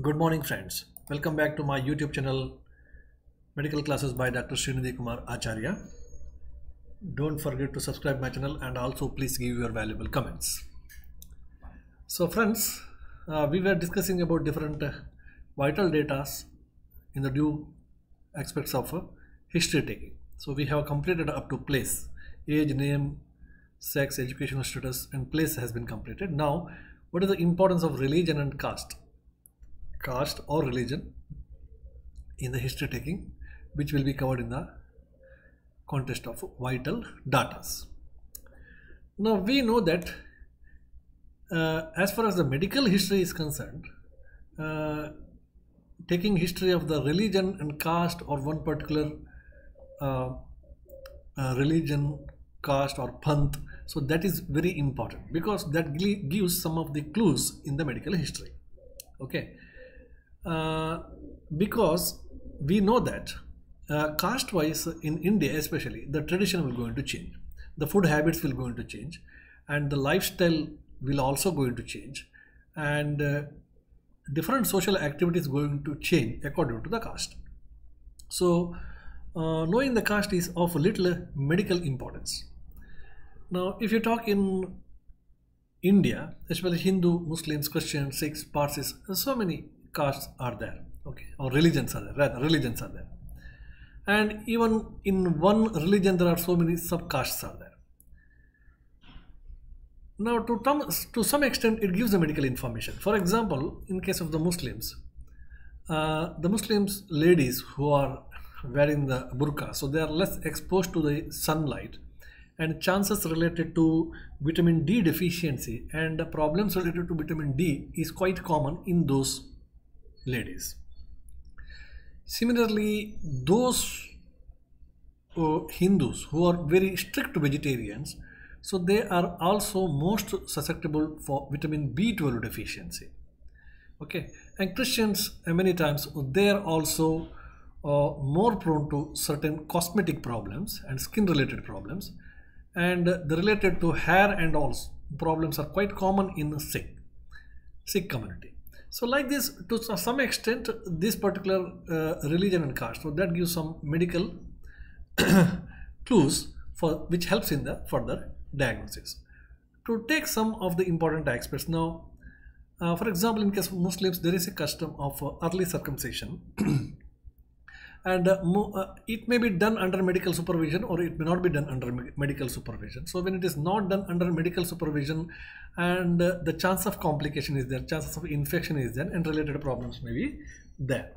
Good morning, friends. Welcome back to my YouTube channel, Medical Classes by Dr. Shrinidhi Kumar Acharya. Don't forget to subscribe my channel and also please give your valuable comments. So, friends, uh, we were discussing about different uh, vital data in the due aspects of uh, history taking. So, we have completed up to place, age, name, sex, educational status, and place has been completed. Now, what is the importance of religion and caste? Caste or religion in the history taking which will be covered in the context of vital data. Now we know that uh, as far as the medical history is concerned, uh, taking history of the religion and caste or one particular uh, uh, religion, caste or panth, so that is very important because that gives some of the clues in the medical history. Okay uh, because we know that uh, caste wise in India especially the tradition will going to change. The food habits will going to change and the lifestyle will also going to change. And uh, different social activities going to change according to the caste. So uh, knowing the caste is of little medical importance. Now if you talk in India especially Hindu Muslims Christians Sikhs Parsis so many castes are there okay or religions are there rather religions are there. And even in one religion there are so many subcastes are there. Now to, to some extent it gives the medical information. For example in case of the muslims uh, the muslims ladies who are wearing the burqa so they are less exposed to the sunlight and chances related to vitamin d deficiency and the problems related to vitamin d is quite common in those ladies. Similarly, those uh, Hindus who are very strict vegetarians, so they are also most susceptible for vitamin B12 deficiency. Okay, and Christians uh, many times they are also uh, more prone to certain cosmetic problems and skin related problems and the related to hair and all problems are quite common in the Sikh, Sikh community. So like this, to some extent, this particular uh, religion and caste, so that gives some medical clues for which helps in the further diagnosis. To take some of the important aspects now, uh, for example, in case of Muslims, there is a custom of uh, early circumcision. And uh, uh, it may be done under medical supervision or it may not be done under me medical supervision. So when it is not done under medical supervision and uh, the chance of complication is there chances of infection is there and related problems may be there.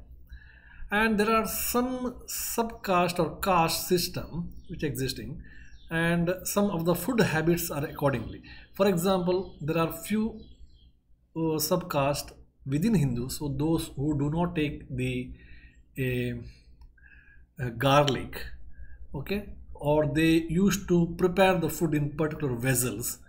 And there are some subcaste or caste system which existing and some of the food habits are accordingly. For example there are few uh, subcaste within hindus so those who do not take the uh, uh, garlic okay? Or they used to prepare the food in particular vessels.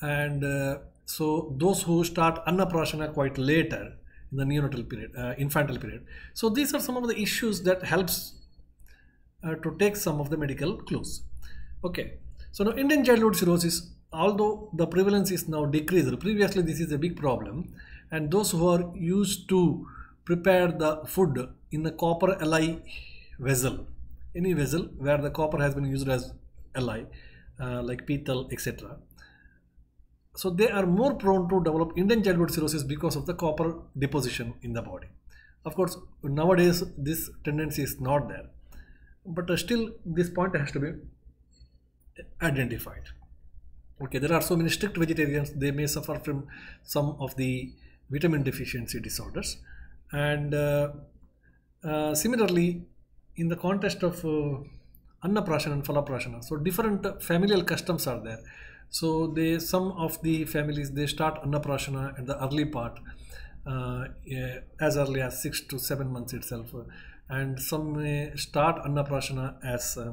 And uh, so those who start annaprasana quite later in the neonatal period uh, infantile period. So these are some of the issues that helps uh, to take some of the medical clues. Okay. So now indian childhood cirrhosis although the prevalence is now decreased previously this is a big problem. And those who are used to prepare the food in the copper alloy vessel. Any vessel where the copper has been used as alloy uh, like pital etc so they are more prone to develop Indian childhood cirrhosis because of the copper deposition in the body. Of course nowadays this tendency is not there. But uh, still this point has to be identified. Okay there are so many strict vegetarians they may suffer from some of the vitamin deficiency disorders. And uh, uh, similarly in the context of uh, annaprasana and phalaprasana so different familial customs are there. So they some of the families they start annaprasana at the early part uh, as early as six to seven months itself. And some may start annaprasana as uh,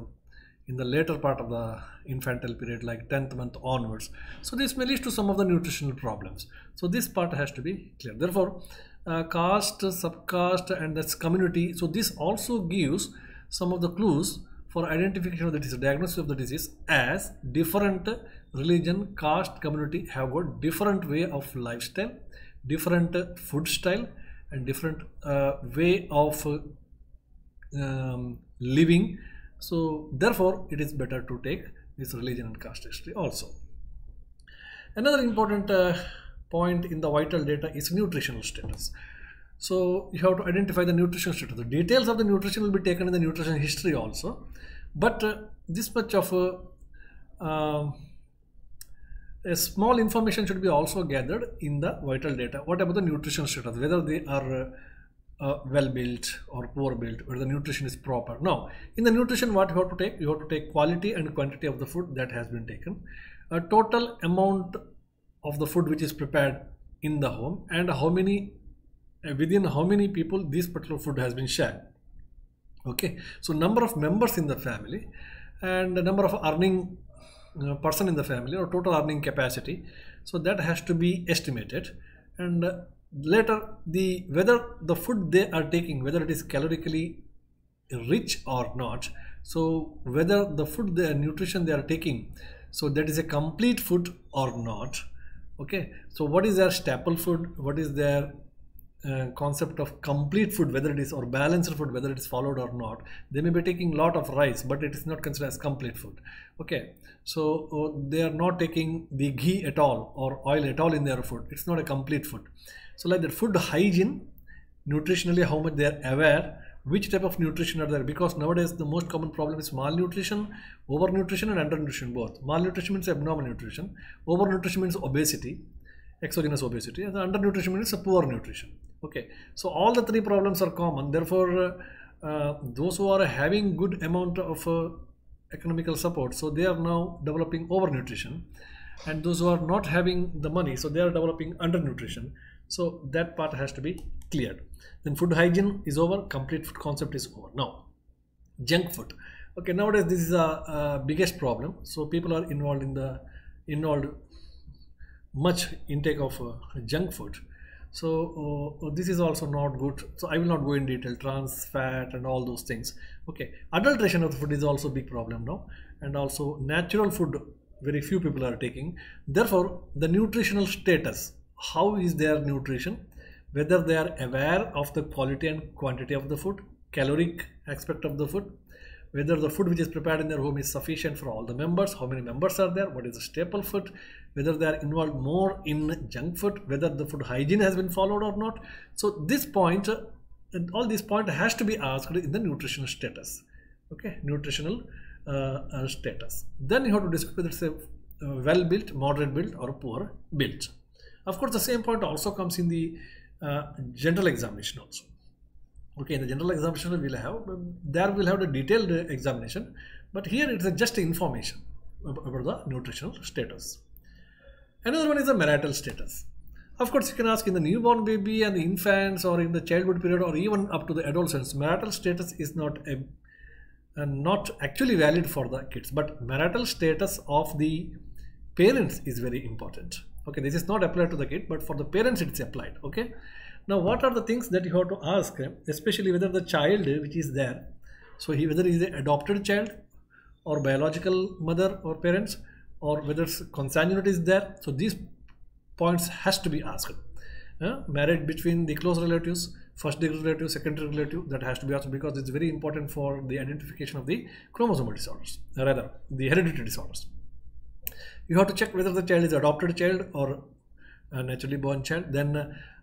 in the later part of the infantile period like 10th month onwards. So this may lead to some of the nutritional problems. So this part has to be clear. Therefore uh, caste, subcaste and that's community. So this also gives some of the clues for identification of the disease, diagnosis of the disease as different religion, caste, community have got different way of lifestyle, different food style and different uh, way of uh, um, living so therefore it is better to take this religion and caste history also another important uh, point in the vital data is nutritional status. So you have to identify the nutritional status. The details of the nutrition will be taken in the nutrition history also. But uh, this much of a, um, a small information should be also gathered in the vital data. What about the nutrition status? Whether they are uh, uh, well built or poor built where the nutrition is proper. Now in the nutrition what you have to take? You have to take quality and quantity of the food that has been taken. A total amount of the food which is prepared in the home and how many uh, within how many people this particular food has been shared. Okay? So number of members in the family and the number of earning uh, person in the family or total earning capacity. So that has to be estimated. And uh, later the whether the food they are taking whether it is calorically rich or not. So whether the food the nutrition they are taking so that is a complete food or not okay. So what is their staple food? What is their uh, concept of complete food whether it is or balanced food whether it is followed or not? They may be taking lot of rice but it is not considered as complete food. Okay. So uh, they are not taking the ghee at all or oil at all in their food. It's not a complete food. So like that food hygiene nutritionally how much they are aware which type of nutrition are there? Because nowadays the most common problem is malnutrition overnutrition and undernutrition both. Malnutrition means abnormal nutrition overnutrition means obesity exogenous obesity and undernutrition means poor nutrition. Okay. So all the three problems are common. Therefore uh, uh, those who are having good amount of uh, economical support so they are now developing overnutrition. And those who are not having the money so they are developing undernutrition so that part has to be cleared. Then food hygiene is over complete food concept is over. Now junk food. Okay nowadays this is a, a biggest problem. So people are involved in the involved much intake of uh, junk food. So uh, this is also not good. So i will not go in detail trans fat and all those things. Okay adulteration of the food is also big problem now. And also natural food very few people are taking. Therefore the nutritional status how is their nutrition whether they are aware of the quality and quantity of the food caloric aspect of the food whether the food which is prepared in their home is sufficient for all the members, how many members are there, what is the staple food, whether they are involved more in junk food, whether the food hygiene has been followed or not. So this point, all these point has to be asked in the nutritional status. Okay, nutritional uh, uh, status. Then you have to discuss whether it's a uh, well built, moderate built or poor built. Of course, the same point also comes in the uh, general examination also. Okay in the general examination we'll have there we'll have the detailed examination but here it's just information about the nutritional status. Another one is the marital status. Of course you can ask in the newborn baby and the infants or in the childhood period or even up to the adolescence marital status is not a, a not actually valid for the kids but marital status of the parents is very important okay this is not applied to the kid but for the parents it's applied okay now, what are the things that you have to ask, especially whether the child which is there, so he whether he is an adopted child or biological mother or parents or whether consanguinity is there. So these points has to be asked. Uh, married between the close relatives, first degree relative, secondary relative, that has to be asked because it's very important for the identification of the chromosomal disorders, rather the hereditary disorders. You have to check whether the child is adopted child or naturally born child. Then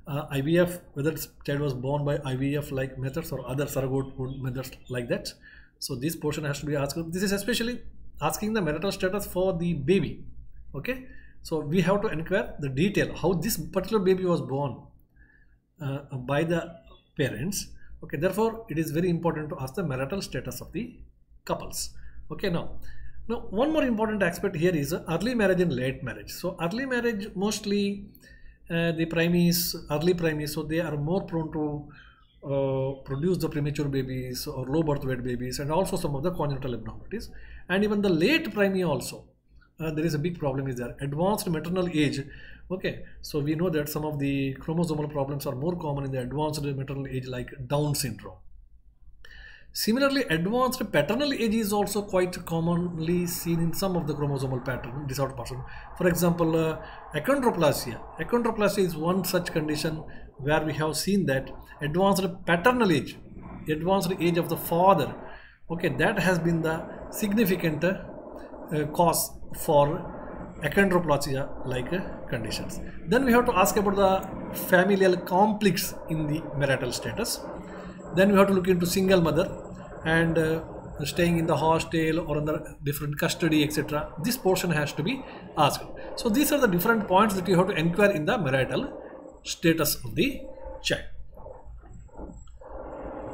uh, IVF, whether the child was born by IVF like methods or other surrogate methods like that. So this portion has to be asked. This is especially asking the marital status for the baby. Okay. So we have to inquire the detail how this particular baby was born uh, by the parents. Okay. Therefore, it is very important to ask the marital status of the couples. Okay. Now, now one more important aspect here is early marriage and late marriage. So early marriage mostly uh, the primaries, early primaries, so they are more prone to uh, produce the premature babies or low birth weight babies and also some of the congenital abnormalities. And even the late primary also, uh, there is a big problem is there. Advanced maternal age, okay, so we know that some of the chromosomal problems are more common in the advanced maternal age like Down syndrome. Similarly, advanced paternal age is also quite commonly seen in some of the chromosomal pattern disorder person. For example, uh, achondroplasia. Achondroplasia is one such condition where we have seen that advanced paternal age, advanced age of the father, okay, that has been the significant uh, uh, cause for achondroplasia like conditions. Then we have to ask about the familial conflicts in the marital status then we have to look into single mother and uh, staying in the hostel or under different custody etc this portion has to be asked. So these are the different points that you have to inquire in the marital status of the child.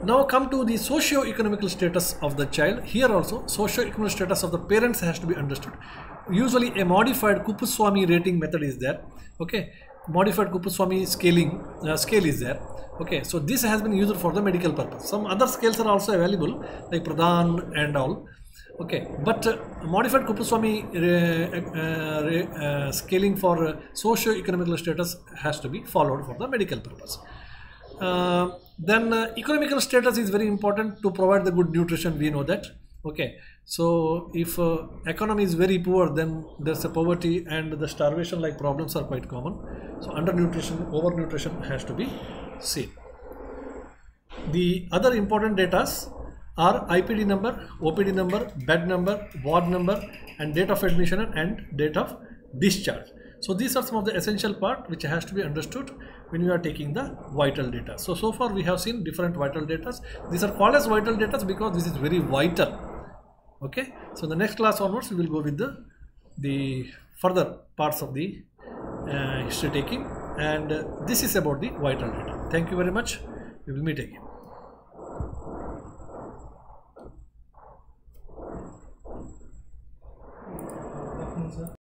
Now come to the socio-economical status of the child. Here also socio-economic status of the parents has to be understood. Usually a modified Kuppuswamy rating method is there. Okay modified Kuppuswamy scaling uh, scale is there. Okay so this has been used for the medical purpose. Some other scales are also available like pradhan and all. Okay but uh, modified Kuppuswamy uh, uh, scaling for uh, socio-economical status has to be followed for the medical purpose. Uh, then uh, economical status is very important to provide the good nutrition we know that. Okay so if uh, economy is very poor then there's a poverty and the starvation like problems are quite common so undernutrition overnutrition has to be seen the other important data are IPD number, OPD number, bed number, ward number and date of admission and date of discharge. So these are some of the essential part which has to be understood when you are taking the vital data. So, so far we have seen different vital data. These are called as vital data because this is very vital. Okay. So the next class onwards we will go with the, the further parts of the uh, history taking and uh, this is about the vital data. Thank you very much. We will meet again.